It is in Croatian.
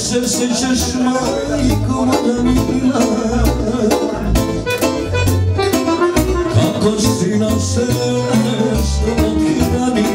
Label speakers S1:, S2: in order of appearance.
S1: se se češma i komodanila Kako si nam se nešto otkidani